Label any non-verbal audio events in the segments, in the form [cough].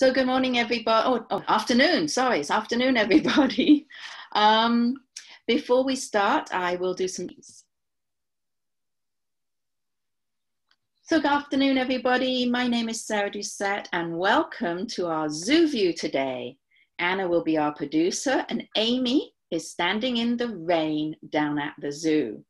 So good morning, everybody. Oh, oh, afternoon. Sorry, it's afternoon, [laughs] everybody. Um, before we start, I will do some. So good afternoon, everybody. My name is Sarah Doucette, and welcome to our Zoo View today. Anna will be our producer, and Amy is standing in the rain down at the zoo.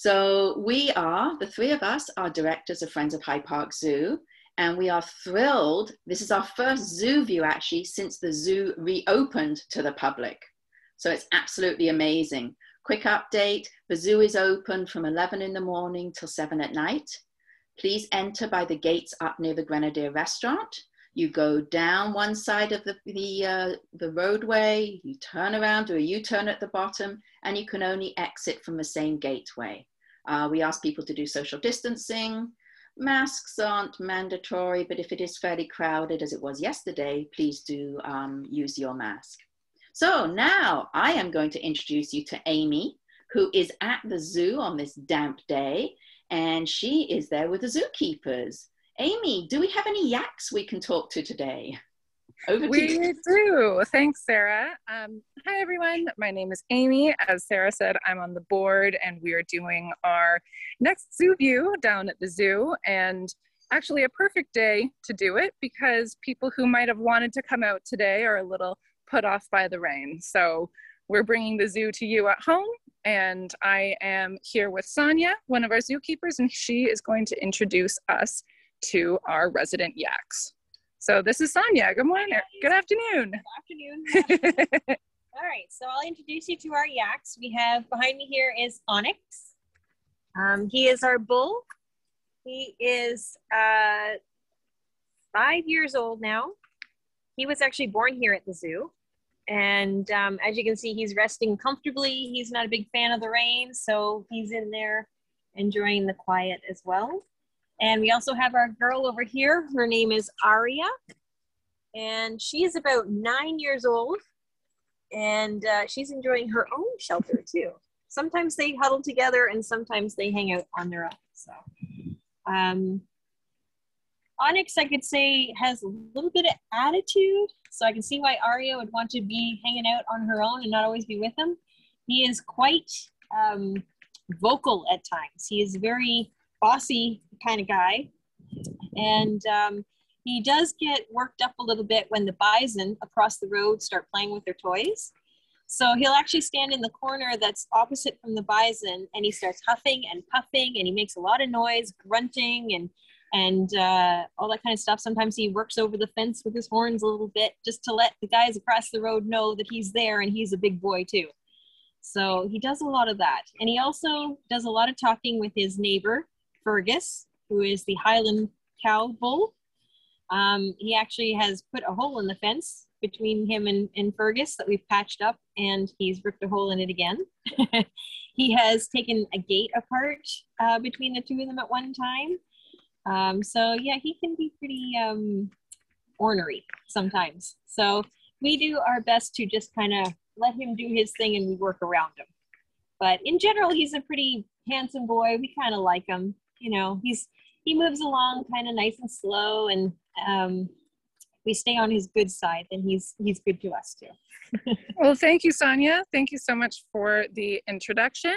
So we are, the three of us, are directors of Friends of High Park Zoo, and we are thrilled. This is our first zoo view actually since the zoo reopened to the public. So it's absolutely amazing. Quick update, the zoo is open from 11 in the morning till 7 at night. Please enter by the gates up near the Grenadier restaurant. You go down one side of the, the, uh, the roadway, you turn around, do a U-turn at the bottom, and you can only exit from the same gateway. Uh, we ask people to do social distancing. Masks aren't mandatory, but if it is fairly crowded as it was yesterday, please do um, use your mask. So now I am going to introduce you to Amy, who is at the zoo on this damp day, and she is there with the zookeepers. Amy, do we have any yaks we can talk to today? Over we do. Thanks, Sarah. Um, hi, everyone. My name is Amy. As Sarah said, I'm on the board and we are doing our next zoo view down at the zoo. And actually, a perfect day to do it because people who might have wanted to come out today are a little put off by the rain. So we're bringing the zoo to you at home. And I am here with Sonia, one of our zookeepers, and she is going to introduce us to our resident yaks. So this is Sonia. Good morning. Good afternoon. Good afternoon. [laughs] All right, so I'll introduce you to our yaks. We have behind me here is Onyx. Um, he is our bull. He is uh, five years old now. He was actually born here at the zoo. And um, as you can see, he's resting comfortably. He's not a big fan of the rain, so he's in there enjoying the quiet as well. And we also have our girl over here. Her name is Aria. And she is about nine years old. And uh, she's enjoying her own shelter too. Sometimes they huddle together and sometimes they hang out on their own. So, um, Onyx, I could say, has a little bit of attitude. So I can see why Aria would want to be hanging out on her own and not always be with him. He is quite um, vocal at times. He is very bossy kind of guy. And um, he does get worked up a little bit when the bison across the road start playing with their toys. So he'll actually stand in the corner that's opposite from the bison and he starts huffing and puffing and he makes a lot of noise, grunting and and uh, all that kind of stuff. Sometimes he works over the fence with his horns a little bit just to let the guys across the road know that he's there and he's a big boy too. So he does a lot of that. And he also does a lot of talking with his neighbor, Fergus, who is the Highland cow bull. Um, he actually has put a hole in the fence between him and, and Fergus that we've patched up, and he's ripped a hole in it again. [laughs] he has taken a gate apart uh, between the two of them at one time. Um, so yeah, he can be pretty um, ornery sometimes. So we do our best to just kind of let him do his thing and we work around him. But in general, he's a pretty handsome boy. We kind of like him. You know, he's he moves along kind of nice and slow and um, we stay on his good side and he's he's good to us too [laughs] well thank you sonia thank you so much for the introduction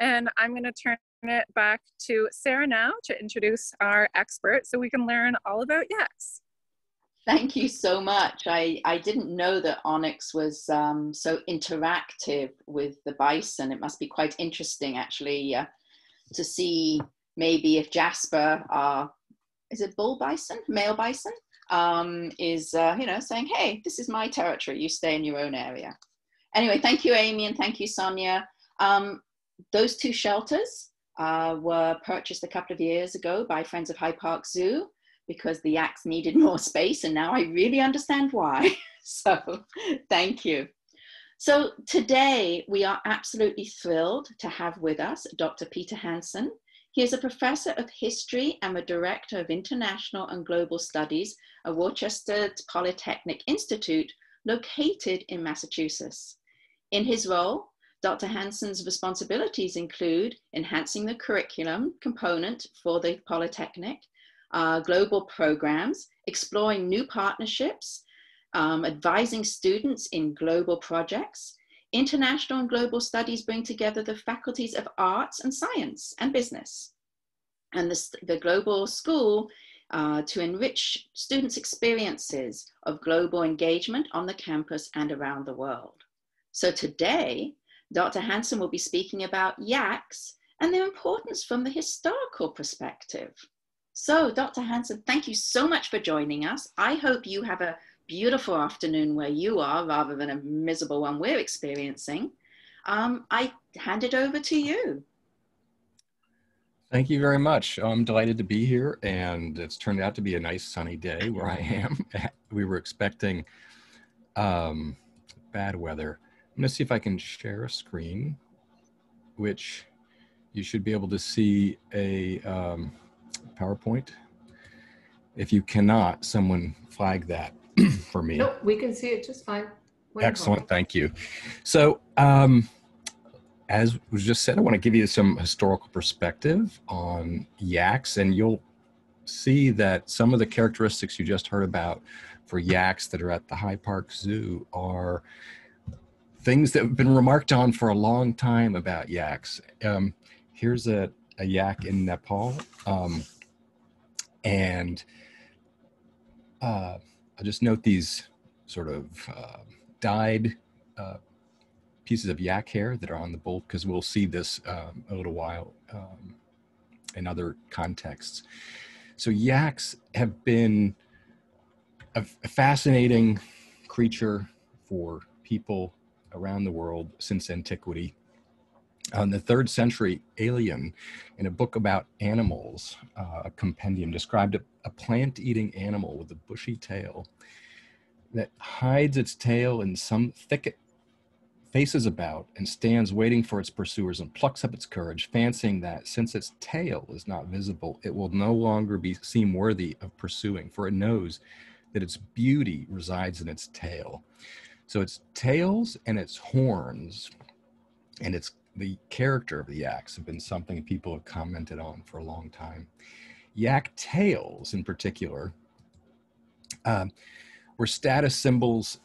and i'm going to turn it back to sarah now to introduce our expert so we can learn all about yaks Thank you so much. I, I didn't know that Onyx was um, so interactive with the bison. It must be quite interesting, actually, uh, to see maybe if Jasper, uh, is it bull bison, male bison, um, is, uh, you know, saying, hey, this is my territory, you stay in your own area. Anyway, thank you, Amy, and thank you, Sonia. Um, those two shelters uh, were purchased a couple of years ago by Friends of High Park Zoo because the yaks needed more space, and now I really understand why. [laughs] so thank you. So today we are absolutely thrilled to have with us Dr. Peter Hansen. He is a professor of history and the director of international and global studies at Worcester Polytechnic Institute, located in Massachusetts. In his role, Dr. Hansen's responsibilities include enhancing the curriculum component for the Polytechnic, uh, global programs, exploring new partnerships, um, advising students in global projects. International and global studies bring together the faculties of arts and science and business. And the, the global school uh, to enrich students' experiences of global engagement on the campus and around the world. So today, Dr. Hansen will be speaking about YACs and their importance from the historical perspective. So, Dr. Hansen, thank you so much for joining us. I hope you have a beautiful afternoon where you are rather than a miserable one we're experiencing. Um, I hand it over to you. Thank you very much. I'm delighted to be here, and it's turned out to be a nice sunny day where I am. [laughs] we were expecting um, bad weather. I'm going to see if I can share a screen, which you should be able to see a um, PowerPoint. If you cannot, someone flag that [clears throat] for me. Nope, we can see it just fine. Excellent, thank you. So, um, as was just said, I want to give you some historical perspective on yaks, and you'll see that some of the characteristics you just heard about for yaks that are at the High Park Zoo are things that have been remarked on for a long time about yaks. Um, here's a, a yak in Nepal, um, and uh, I'll just note these sort of uh, dyed uh, pieces of yak hair that are on the bolt because we'll see this um, a little while um, in other contexts. So yaks have been a, a fascinating creature for people around the world since antiquity. In the third century, Aelian, in a book about animals, uh, a compendium, described a, a plant eating animal with a bushy tail that hides its tail in some thicket faces about and stands waiting for its pursuers and plucks up its courage, fancying that since its tail is not visible, it will no longer be seem worthy of pursuing, for it knows that its beauty resides in its tail. So its tails and its horns and its the character of the yaks have been something people have commented on for a long time. Yak tails, in particular, uh, were status symbols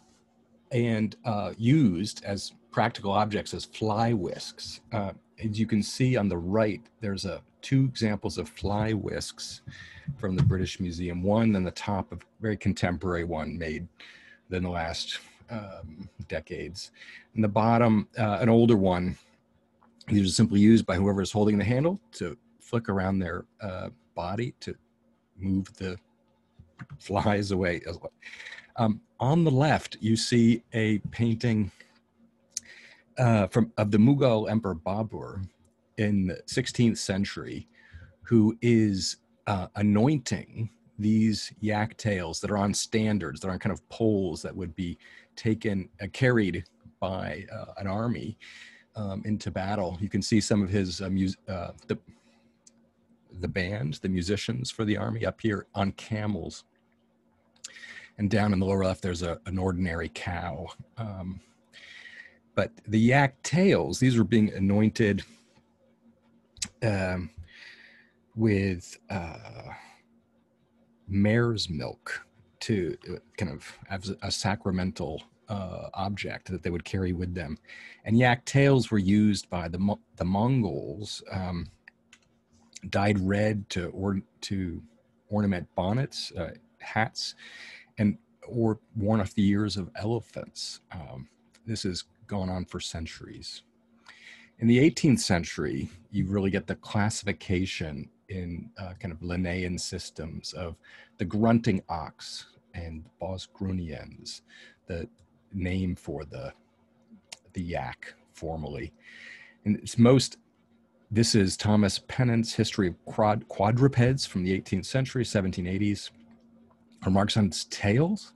and uh, used as practical objects as fly whisks. Uh, as you can see on the right, there's a two examples of fly whisks from the British Museum. One on the top, a very contemporary one made in the last um, decades. And the bottom, uh, an older one. These are simply used by whoever is holding the handle to flick around their uh, body to move the flies away. Um, on the left, you see a painting uh, from of the Mughal Emperor Babur in the 16th century, who is uh, anointing these yak tails that are on standards, that are on kind of poles that would be taken, uh, carried by uh, an army um, into battle. You can see some of his uh, uh, the the band, the musicians for the army up here on camels and down in the lower left there's a, an ordinary cow um, but the yak tails these were being anointed um, with uh, mare's milk to uh, kind of as a sacramental uh, object that they would carry with them and yak tails were used by the the mongols um, dyed red to or to ornament bonnets uh, hats and or worn off the ears of elephants. Um, this has gone on for centuries. In the 18th century, you really get the classification in uh, kind of Linnaean systems of the grunting ox and Bos grunniens, the name for the the yak formally. And it's most this is Thomas Pennant's History of Quad, Quadrupeds from the 18th century, 1780s remarks on its tails,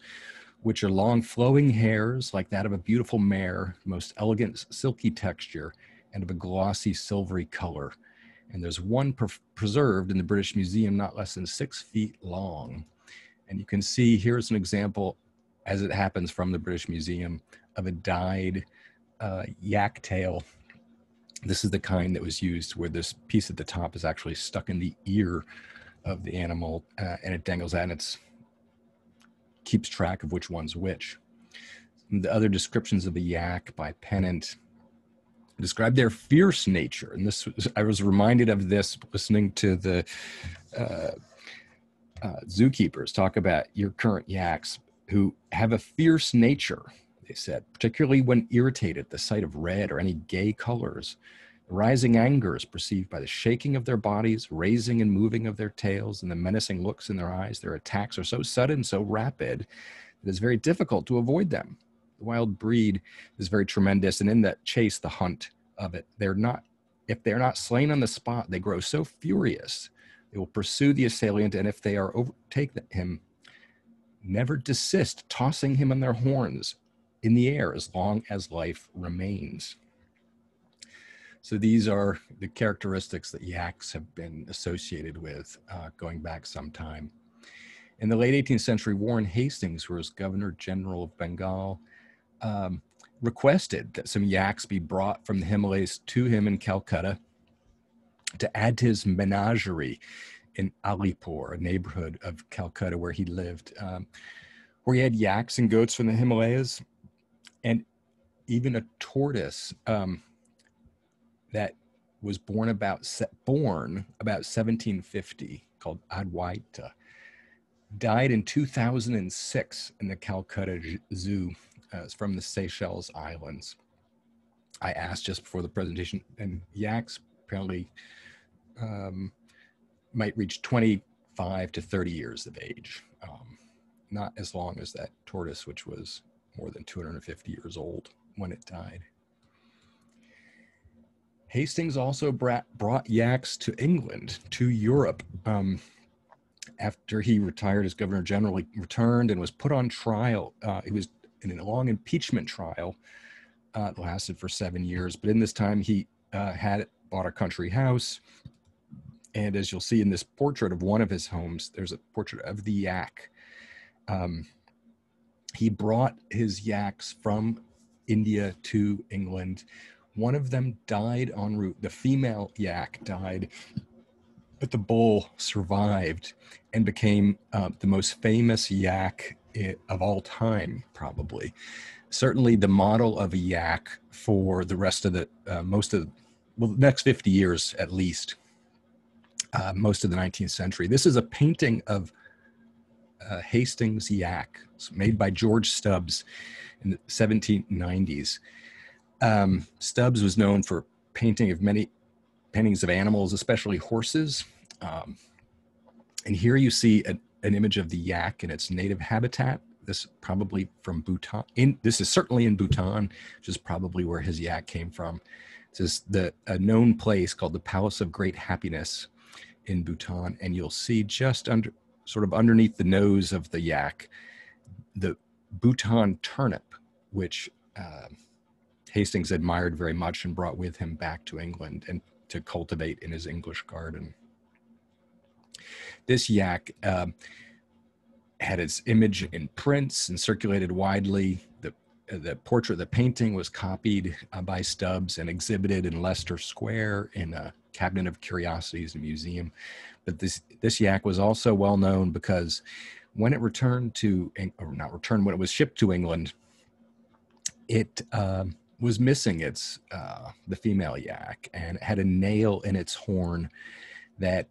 which are long flowing hairs like that of a beautiful mare, most elegant silky texture, and of a glossy silvery color. And there's one pre- preserved in the British Museum, not less than six feet long. And you can see here's an example, as it happens from the British Museum, of a dyed uh, yak tail. This is the kind that was used where this piece at the top is actually stuck in the ear of the animal uh, and it dangles out and it keeps track of which one's which. The other descriptions of the yak by Pennant describe their fierce nature. And this was, I was reminded of this listening to the uh, uh, zookeepers talk about your current yaks who have a fierce nature, they said, particularly when irritated at the sight of red or any gay colors. rising anger is perceived by the shaking of their bodies, raising and moving of their tails, and the menacing looks in their eyes. Their attacks are so sudden, so rapid, that it is very difficult to avoid them. The wild breed is very tremendous, and in that chase, the hunt of it, they're not. If they're not slain on the spot, they grow so furious they will pursue the assailant, and if they are overtake him, never desist, tossing him on their horns in the air as long as life remains. So these are the characteristics that yaks have been associated with uh, going back some time. In the late 18th century, Warren Hastings, who was Governor General of Bengal, um, requested that some yaks be brought from the Himalayas to him in Calcutta to add to his menagerie in Alipur, a neighborhood of Calcutta where he lived, um, where he had yaks and goats from the Himalayas, and even a tortoise um, that was born about born about 1750 called Adwaita died in 2006 in the Calcutta Zoo. Uh, from the Seychelles Islands. I asked just before the presentation, and yaks apparently um, might reach 25 to 30 years of age. Um, not as long as that tortoise, which was more than 250 years old when it died. Hastings also brought, brought yaks to England, to Europe. Um, after he retired as governor general, he returned and was put on trial. Uh, he was in a long impeachment trial uh, lasted for seven years. But in this time, he uh, had bought a country house, and as you'll see in this portrait of one of his homes, there's a portrait of the yak. Um, he brought his yaks from India to England. One of them died en route. The female yak died, but the bull survived and became uh, the most famous yak of all time, probably. Certainly, the model of a yak for the rest of the uh, most of well, the next 50 years at least uh, most of the 19th century. This is a painting of uh, Hastings yak made by George Stubbs in the 1790s. Um, Stubbs was known for painting of many paintings of animals, especially horses. Um, and here you see an image of the yak in its native habitat. This probably from Bhutan. In, this is certainly in Bhutan, which is probably where his yak came from. This is the a known place called the Palace of Great Happiness, in Bhutan, and you'll see just under, sort of underneath the nose of the yak, the Bhutan turnip, which uh, Hastings admired very much and brought with him back to England and to cultivate in his English garden. This yak uh, had its image in prints and circulated widely. The the portrait, the painting was copied uh, by Stubbs and exhibited in Leicester Square in a Cabinet of Curiosities and Museum. But this this yak was also well known because when it returned to, or not returned, when it was shipped to England, it uh, was missing its uh, the female yak and it had a nail in its horn that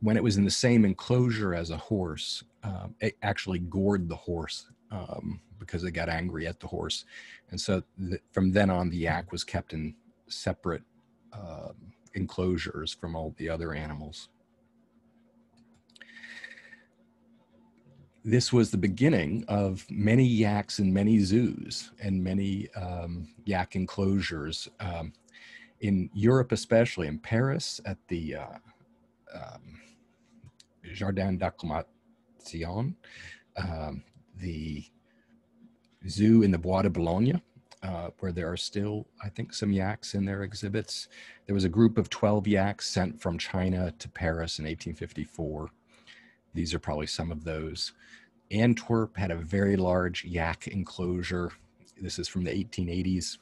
when it was in the same enclosure as a horse, um, it actually gored the horse um, because it got angry at the horse. And so th- from then on, the yak was kept in separate um, enclosures from all the other animals. This was the beginning of many yaks in many zoos and many um, yak enclosures um, in Europe, especially in Paris at the uh, um, Jardin d'Acclimatation, um, the zoo in the Bois de Boulogne, uh, where there are still, I think, some yaks in their exhibits. There was a group of 12 yaks sent from China to Paris in 1854. These are probably some of those. Antwerp had a very large yak enclosure. This is from the 1880s.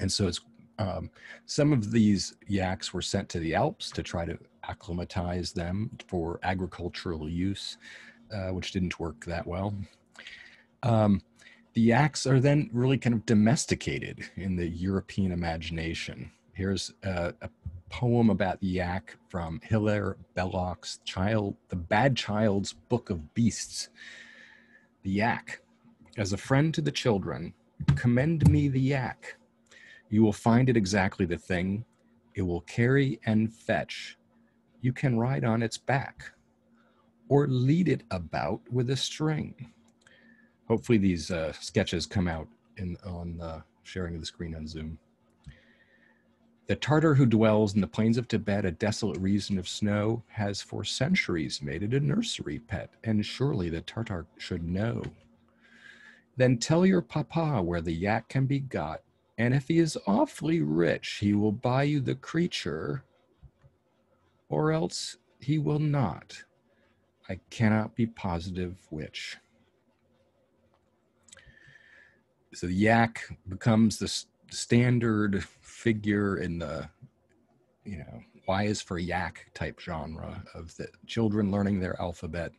and so it's um, some of these yaks were sent to the Alps to try to acclimatize them for agricultural use, uh, which didn't work that well. Um, the yaks are then really kind of domesticated in the European imagination. Here's a, a poem about the yak from Hilaire Belloc's Child, The Bad Child's Book of Beasts. The yak. As a friend to the children, commend me the yak. You will find it exactly the thing. It will carry and fetch. You can ride on its back or lead it about with a string. Hopefully these uh, sketches come out in on the sharing of the screen on Zoom. The Tartar who dwells in the plains of Tibet, a desolate region of snow, has for centuries made it a nursery pet, and surely the Tartar should know. Then tell your papa where the yak can be got, and if he is awfully rich, he will buy you the creature, or else he will not. I cannot be positive which. So the yak becomes the standard figure in the, you know, Y is for yak type genre of the children learning their alphabet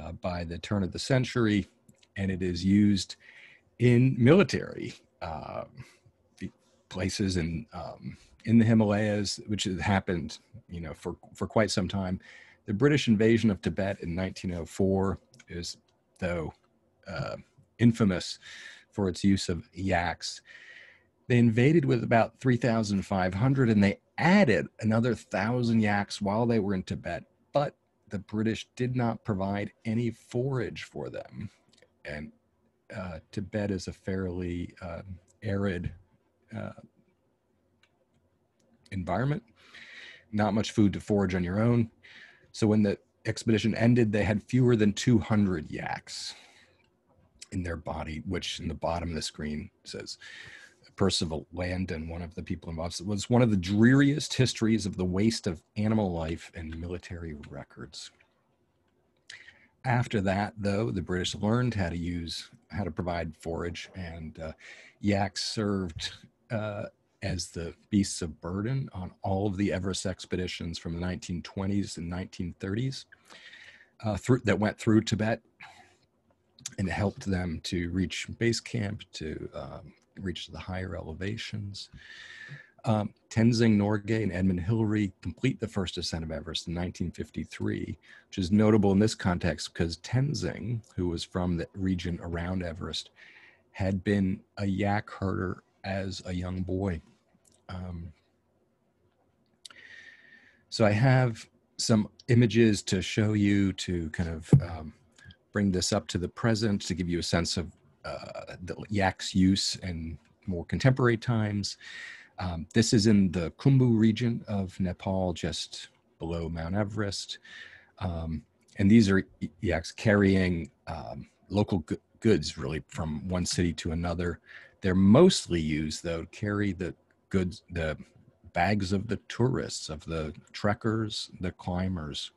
uh, by the turn of the century, and it is used in military uh, places in um, in the Himalayas, which has happened, you know, for for quite some time. The British invasion of Tibet in 1904 is, though, uh, infamous for its use of yaks. They invaded with about 3,500 and they added another thousand yaks while they were in Tibet, but the British did not provide any forage for them. And uh, Tibet is a fairly uh, arid uh, environment, not much food to forage on your own. So when the expedition ended, they had fewer than 200 yaks in their body, which in the bottom of the screen says Percival Landon, one of the people involved, was one of the dreariest histories of the waste of animal life and military records. After that, though, the British learned how to use, how to provide forage, and uh, yaks served uh, as the beasts of burden on all of the Everest expeditions from the 1920s and 1930s uh, through, that went through Tibet and helped them to reach base camp, to um, reach the higher elevations. Um, Tenzing Norgay and Edmund Hillary complete the first ascent of Everest in 1953, which is notable in this context because Tenzing, who was from the region around Everest, had been a yak herder as a young boy. Um, so I have some images to show you to kind of um, bring this up to the present to give you a sense of uh, the yak's use in more contemporary times. Um, this is in the Khumbu region of Nepal, just below Mount Everest. Um, and these are yaks carrying um, local goods really from one city to another. They're mostly used though to carry the goods, the bags of the tourists, of the trekkers, the climbers.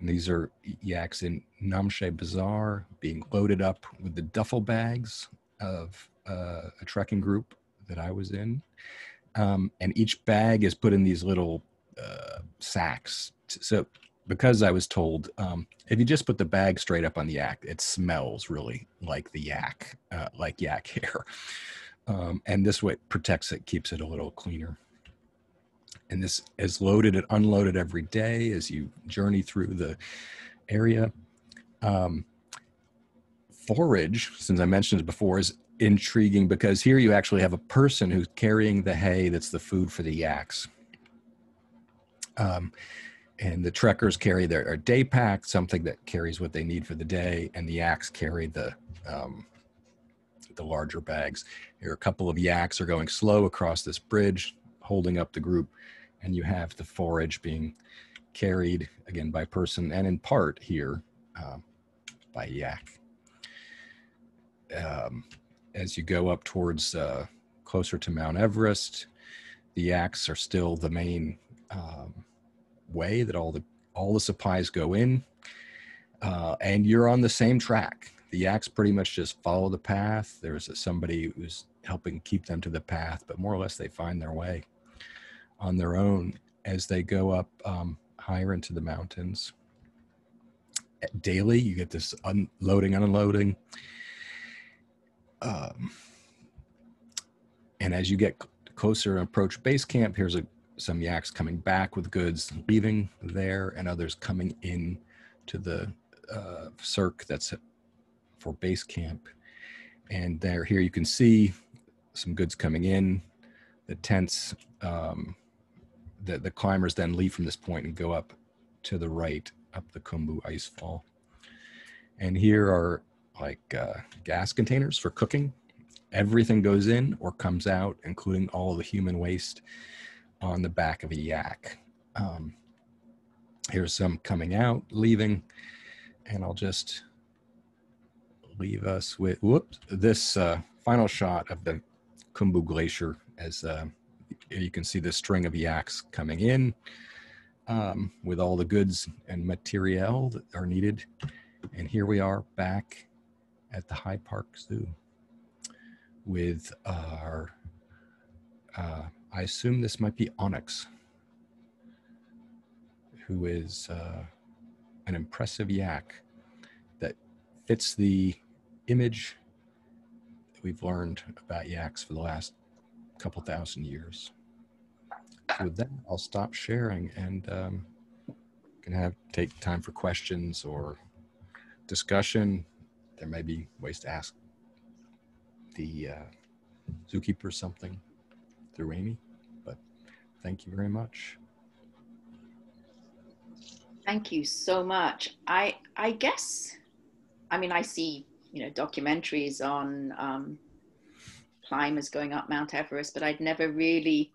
And these are yaks in Namche Bazaar being loaded up with the duffel bags of uh, a trekking group that I was in. Um, and each bag is put in these little uh, sacks. So, because I was told um, if you just put the bag straight up on the yak, it smells really like the yak, uh, like yak [laughs] hair. Um, and this way it protects it, keeps it a little cleaner. And this is loaded and unloaded every day as you journey through the area. Um, forage, since I mentioned it before, is intriguing because here you actually have a person who's carrying the hay that's the food for the yaks. Um, and the trekkers carry their day pack, something that carries what they need for the day, and the yaks carry the um, the larger bags. Here, a couple of yaks are going slow across this bridge, holding up the group, and you have the forage being carried again by person and in part here uh, by yak. Um, as you go up towards uh, closer to Mount Everest, the yaks are still the main um, way that all the all the supplies go in, uh, and you're on the same track. The yaks pretty much just follow the path. There's a, somebody who's helping keep them to the path, but more or less they find their way on their own as they go up um, higher into the mountains. Daily, you get this unloading, unloading. Um, and as you get closer and approach base camp, here's a, some yaks coming back with goods, leaving there, and others coming in to the uh, cirque that's for base camp. And there, here you can see some goods coming in. The tents, um, the, the climbers then leave from this point and go up to the right, up the Khumbu icefall. And here are like uh, gas containers for cooking. Everything goes in or comes out, including all the human waste on the back of a yak. Um, here's some coming out, leaving, and I'll just leave us with whoops this uh, final shot of the Khumbu Glacier as uh, you can see the string of yaks coming in um, with all the goods and materiel that are needed. And here we are back at the High Park Zoo with our, uh, I assume this might be Onyx, who is uh, an impressive yak that fits the image that we've learned about yaks for the last couple thousand years. With that, I'll stop sharing and um, can have take time for questions or discussion. There may be ways to ask the uh, zookeeper something through Amy, but thank you very much. Thank you so much. I I guess, I mean, I see you know documentaries on um, climbers going up Mount Everest, but I'd never really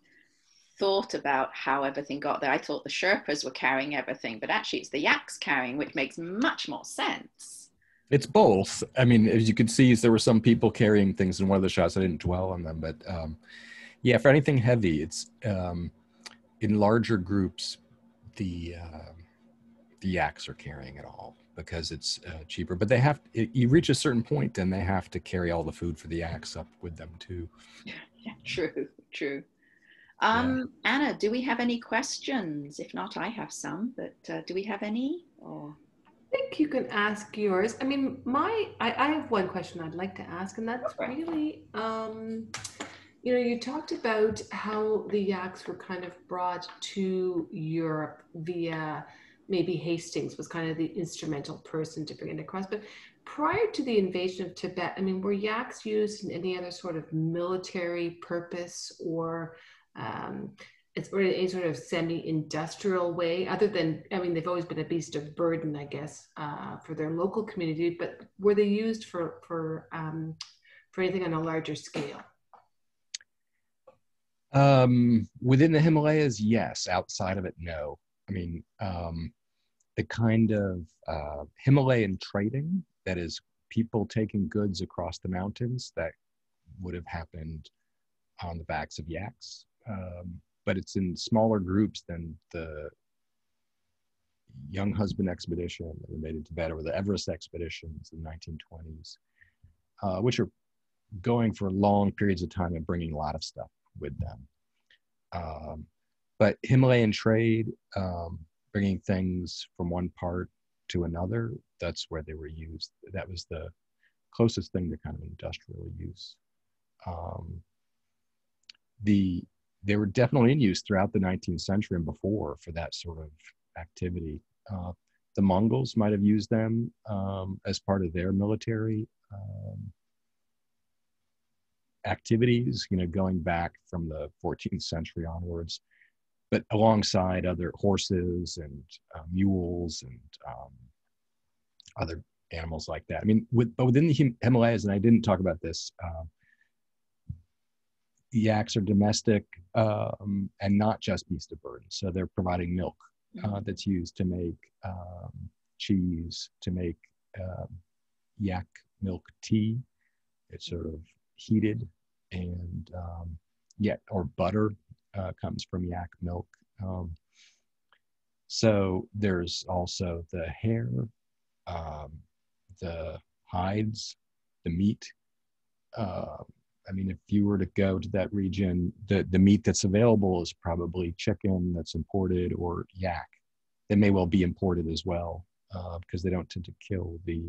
thought about how everything got there. I thought the Sherpas were carrying everything, but actually it's the yaks carrying, which makes much more sense. It's both. I mean, as you could see, there were some people carrying things in one of the shots. I didn't dwell on them, but um, yeah, for anything heavy, it's um, in larger groups. The uh, the yaks are carrying it all because it's uh, cheaper. But they have it, you reach a certain point, and they have to carry all the food for the yaks up with them too. [laughs] Yeah, true, true. Um, yeah. Anna, do we have any questions? If not, I have some, but uh, do we have any? Or I think you can ask yours. I mean, my I, I have one question I'd like to ask, and that's really, um, you know, you talked about how the yaks were kind of brought to Europe via maybe Hastings was kind of the instrumental person to bring it across, but prior to the invasion of Tibet, I mean, were yaks used in any other sort of military purpose or um, it's any sort of semi-industrial way other than i mean they've always been a beast of burden i guess uh, for their local community but were they used for for um, for anything on a larger scale? Um, within the himalayas yes. Outside of it no. I mean um, the kind of uh, himalayan trading that is people taking goods across the mountains that would have happened on the backs of yaks um, but it's in smaller groups than the Younghusband expedition that we made into Tibet or the Everest expeditions in the 1920s, uh, which are going for long periods of time and bringing a lot of stuff with them. Um, but Himalayan trade, um, bringing things from one part to another, that's where they were used. That was the closest thing to kind of industrial use. Um, the they were definitely in use throughout the 19th century and before for that sort of activity. Uh, the Mongols might have used them um, as part of their military um, activities, you know, going back from the 14th century onwards, but alongside other horses and uh, mules and um, other animals like that. I mean, with, but within the Himalayas, and I didn't talk about this, uh, yaks are domestic um, and not just beast of burden. So they're providing milk uh, mm-hmm. that's used to make um, cheese, to make um, yak milk tea. It's sort of heated and um, yet, or butter uh, comes from yak milk. Um, so there's also the hair, um, the hides, the meat, uh, I mean, if you were to go to that region, the, the meat that's available is probably chicken that's imported or yak. They may well be imported as well uh, because they don't tend to kill the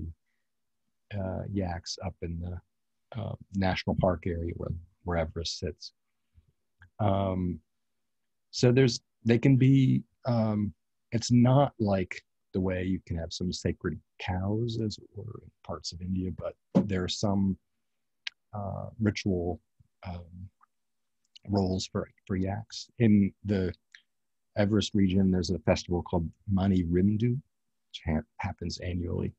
uh, yaks up in the uh, national park area where, where Everest sits. Um, so there's, they can be, um, it's not like the way you can have some sacred cows as it were in parts of India, but there are some uh, ritual um, roles for, for yaks. In the Everest region, there's a festival called Mani Rimdu, which ha- happens annually,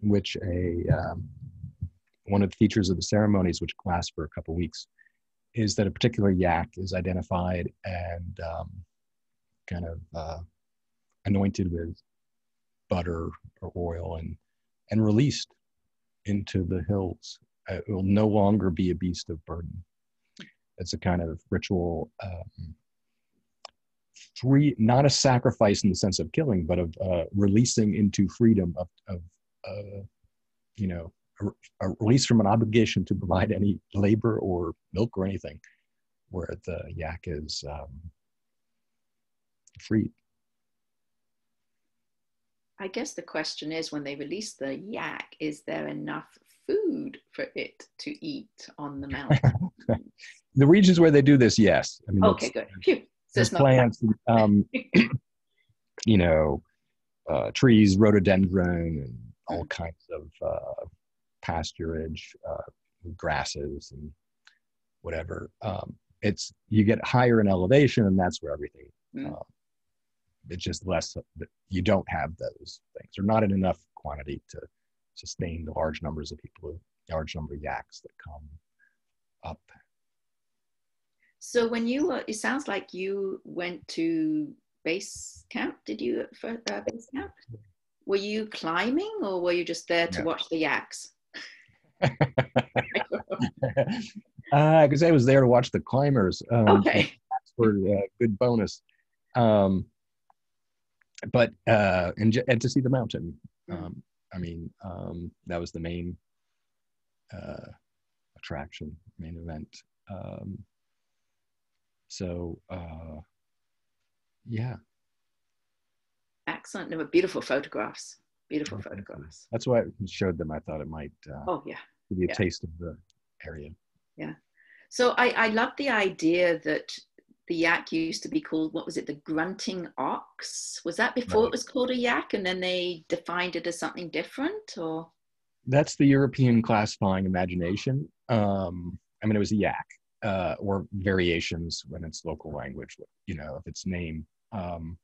which a um, one of the features of the ceremonies, which last for a couple weeks, is that a particular yak is identified and um, kind of uh, anointed with butter or oil and and released into the hills it will no longer be a beast of burden. It's a kind of ritual, um, free, not a sacrifice in the sense of killing, but of uh, releasing into freedom of, of uh, you know, a, a, release from an obligation to provide any labor or milk or anything, where the yak is um, free. I guess the question is when they release the yak, is there enough food for it to eat on the [laughs] mountain? the regions where they do this, yes. I mean, okay, good. Phew. there's plants, um, [laughs] you know, uh, trees, rhododendron, and all mm-hmm. kinds of uh, pasturage, uh, grasses, and whatever. Um, it's you get higher in elevation, and that's where everything. Mm. Uh, it's just less. You don't have those things, or not in enough quantity to sustain the large numbers of people, large number of yaks that come up. So when you were, it sounds like you went to base camp. Did you for uh, base camp? Were you climbing or were you just there to watch the yaks? Because [laughs] uh, I was there to watch the climbers. Um, okay. For a uh, good bonus. Um, but uh, and, and to see the mountain. Mm. Um, I mean, um, that was the main uh, attraction, main event. Um, so, uh, yeah. Excellent. No, beautiful photographs. Beautiful photographs. That's why I showed them. I thought it might. Uh, oh yeah. Give you a yeah. taste of the area. Yeah. So I, I love the idea that the yak used to be called what was it the grunting ox was that before right. it was called a yak and then they defined it as something different or that's the european classifying imagination um, i mean it was a yak uh, or variations when it's local language you know of its name um,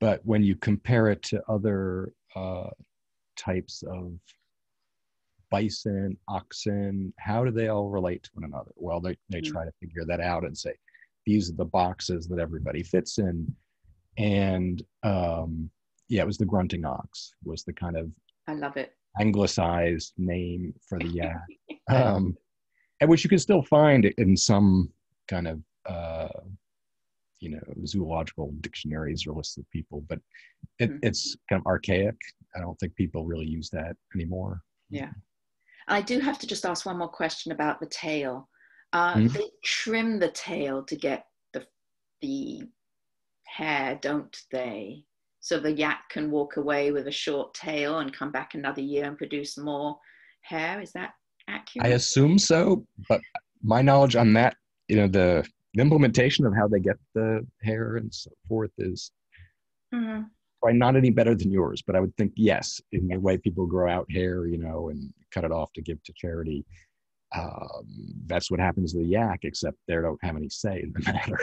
but when you compare it to other uh, types of bison, oxen, how do they all relate to one another? Well, they, they mm-hmm. try to figure that out and say, these are the boxes that everybody fits in. And um, yeah, it was the grunting ox was the kind of I love it anglicized name for the [laughs] yak, um, and which you can still find in some kind of uh, you know zoological dictionaries or lists of people, but it, mm-hmm. it's kind of archaic. I don't think people really use that anymore. Yeah. I do have to just ask one more question about the tail. Uh, mm-hmm. They trim the tail to get the the hair, don't they? So the yak can walk away with a short tail and come back another year and produce more hair. Is that accurate? I assume so, but my knowledge on that, you know, the, implementation of how they get the hair and so forth is mm-hmm. probably not any better than yours. But I would think yes, in the way people grow out hair, you know, and cut it off to give to charity um, that's what happens to the yak, except they don't have any say in the [laughs] matter.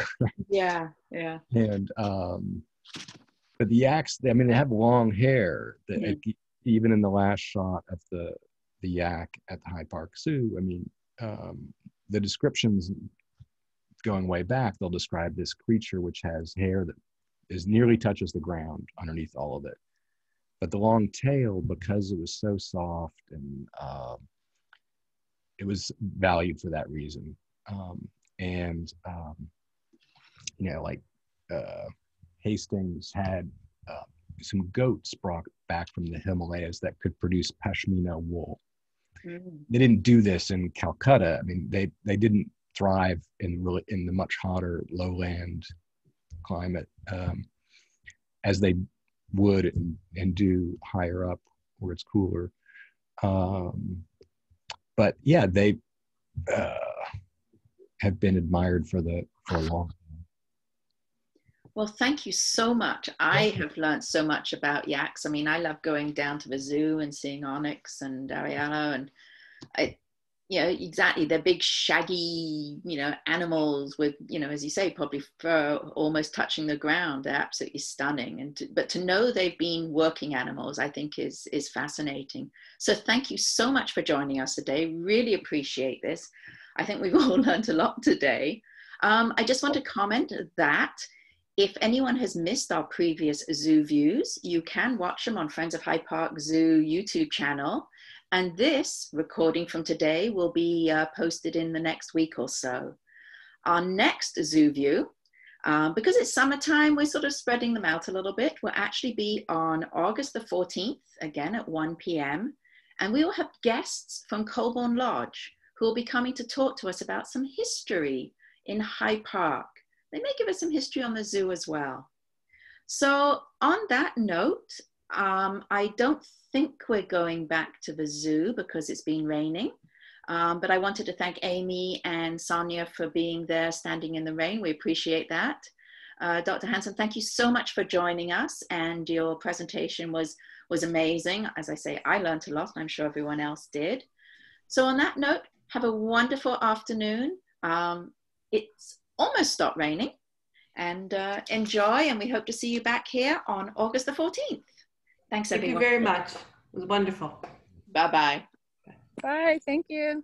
yeah, yeah. And um, but the yaks, I mean, they have long hair. That mm-hmm. even in the last shot of the the yak at the High Park Zoo, I mean, um, the descriptions going way back, they'll describe this creature which has hair that is nearly touches the ground underneath all of it. But the long tail, because it was so soft and uh, it was valued for that reason. Um, and um, you know, like uh, Hastings had uh, some goats brought back from the Himalayas that could produce pashmina wool, Mm. they didn't do this in Calcutta. I mean, they they didn't thrive in really in the much hotter lowland climate um, as they would and, and do higher up where it's cooler. Um, but yeah, they uh, have been admired for the for a long time. Well, thank you so much. I have learned so much about yaks. I mean, I love going down to the zoo and seeing onyx and Ariello, and I, you know, exactly. They're big, shaggy, you know, animals with, you know, as you say, probably fur almost touching the ground. They're absolutely stunning. And to, but to know they've been working animals, I think is is fascinating. So thank you so much for joining us today. Really appreciate this. I think we've [laughs] all learned a lot today. Um, I just want to comment that if anyone has missed our previous zoo views, you can watch them on Friends of high Park Zoo YouTube channel. And this recording from today will be uh, posted in the next week or so. Our next zoo view, um, because it's summertime, we're sort of spreading them out a little bit, will actually be on August the 14th, again at 1 p.m. And we will have guests from Colborne Lodge who will be coming to talk to us about some history in High Park they may give us some history on the zoo as well. So on that note, um, I don't think we're going back to the zoo because it's been raining. Um, but I wanted to thank Amy and Sonia for being there standing in the rain. We appreciate that. Uh, Dr. Hansen, thank you so much for joining us and your presentation was, was amazing. As I say, I learned a lot and I'm sure everyone else did. So on that note, have a wonderful afternoon. Um, it's almost stopped raining and uh, enjoy. And we hope to see you back here on August the 14th. Thanks, Thank everyone. you very much. It was wonderful. Bye bye. Bye. Thank you.